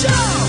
Jump!